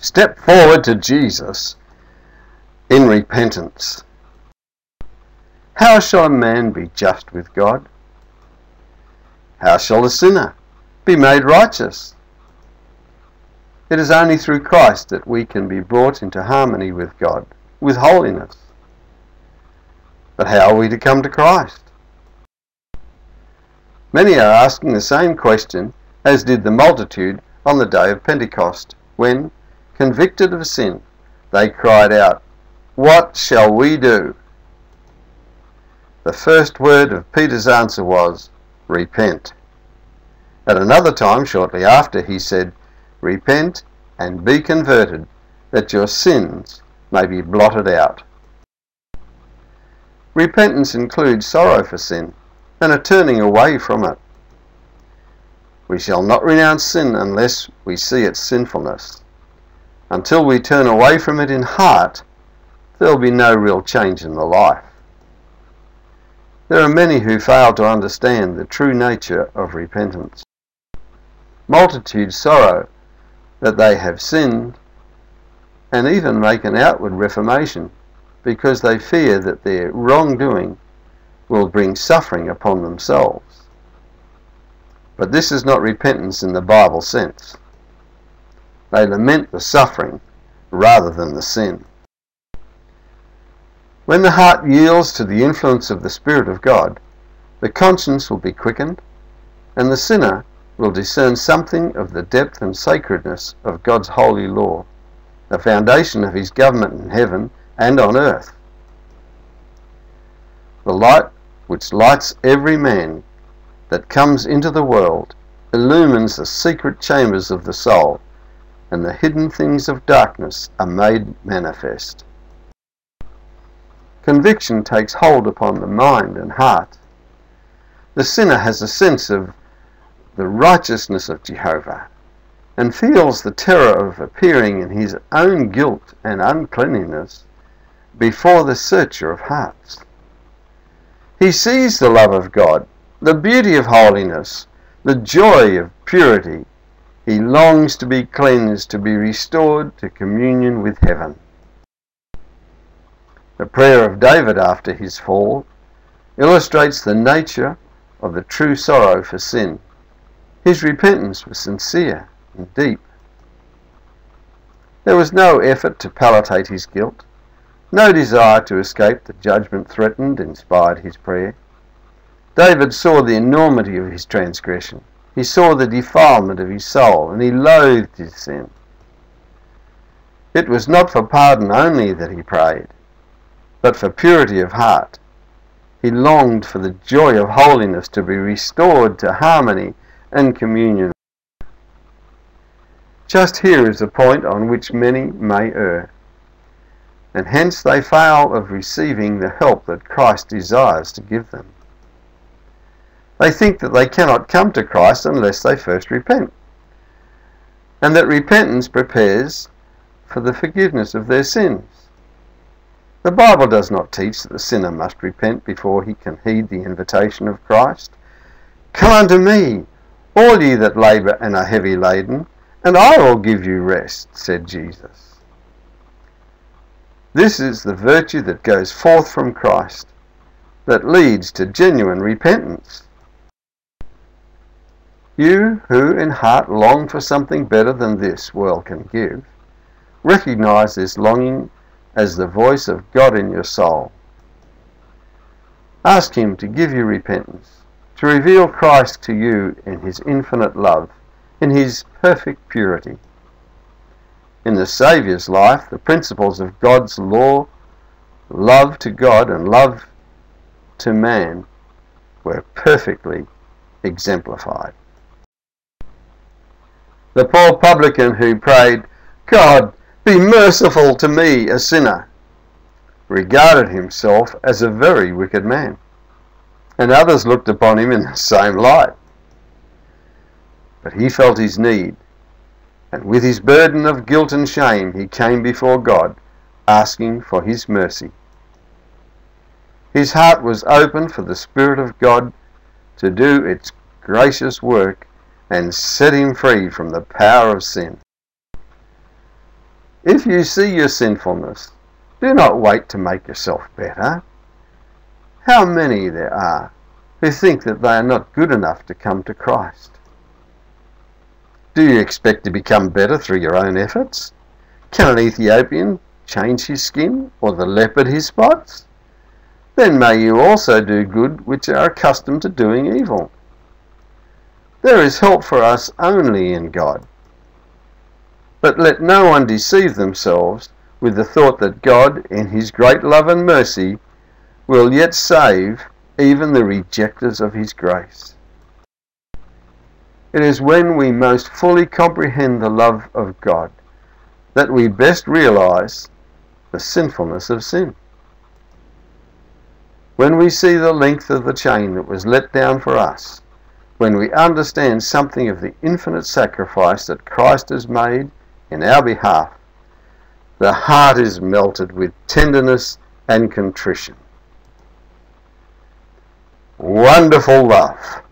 step forward to Jesus in repentance. How shall a man be just with God? How shall a sinner be made righteous? It is only through Christ that we can be brought into harmony with God, with holiness. But how are we to come to Christ? Many are asking the same question as did the multitude on the day of Pentecost, when, convicted of sin, they cried out, What shall we do? The first word of Peter's answer was, Repent. At another time, shortly after, he said, Repent and be converted, that your sins may be blotted out. Repentance includes sorrow for sin and a turning away from it. We shall not renounce sin unless we see its sinfulness. Until we turn away from it in heart, there will be no real change in the life. There are many who fail to understand the true nature of repentance. Multitudes sorrow that they have sinned and even make an outward reformation because they fear that their wrongdoing will bring suffering upon themselves. But this is not repentance in the Bible sense. They lament the suffering rather than the sin. When the heart yields to the influence of the Spirit of God, the conscience will be quickened, and the sinner will discern something of the depth and sacredness of God's holy law, the foundation of his government in heaven and on earth. The light which lights every man that comes into the world illumines the secret chambers of the soul, and the hidden things of darkness are made manifest. Conviction takes hold upon the mind and heart. The sinner has a sense of the righteousness of Jehovah and feels the terror of appearing in his own guilt and uncleanliness before the searcher of hearts. He sees the love of God, the beauty of holiness, the joy of purity. He longs to be cleansed, to be restored to communion with heaven. The prayer of David after his fall illustrates the nature of the true sorrow for sin. His repentance was sincere and deep. There was no effort to palliate his guilt. No desire to escape the judgment threatened inspired his prayer. David saw the enormity of his transgression. He saw the defilement of his soul, and he loathed his sin. It was not for pardon only that he prayed, but for purity of heart. He longed for the joy of holiness to be restored to harmony and communion. Just here is a point on which many may err and hence they fail of receiving the help that Christ desires to give them. They think that they cannot come to Christ unless they first repent, and that repentance prepares for the forgiveness of their sins. The Bible does not teach that the sinner must repent before he can heed the invitation of Christ. Come unto me, all ye that labour and are heavy laden, and I will give you rest, said Jesus. This is the virtue that goes forth from Christ, that leads to genuine repentance. You who in heart long for something better than this world can give, recognize this longing as the voice of God in your soul. Ask Him to give you repentance, to reveal Christ to you in His infinite love, in His perfect purity. In the Saviour's life, the principles of God's law, love to God and love to man, were perfectly exemplified. The poor publican who prayed, God, be merciful to me, a sinner, regarded himself as a very wicked man, and others looked upon him in the same light. But he felt his need and with his burden of guilt and shame he came before God, asking for his mercy. His heart was open for the Spirit of God to do its gracious work and set him free from the power of sin. If you see your sinfulness, do not wait to make yourself better. How many there are who think that they are not good enough to come to Christ? Do you expect to become better through your own efforts? Can an Ethiopian change his skin, or the leopard his spots? Then may you also do good which are accustomed to doing evil. There is help for us only in God. But let no one deceive themselves with the thought that God, in his great love and mercy, will yet save even the rejecters of his grace. It is when we most fully comprehend the love of God that we best realize the sinfulness of sin. When we see the length of the chain that was let down for us, when we understand something of the infinite sacrifice that Christ has made in our behalf, the heart is melted with tenderness and contrition. Wonderful love.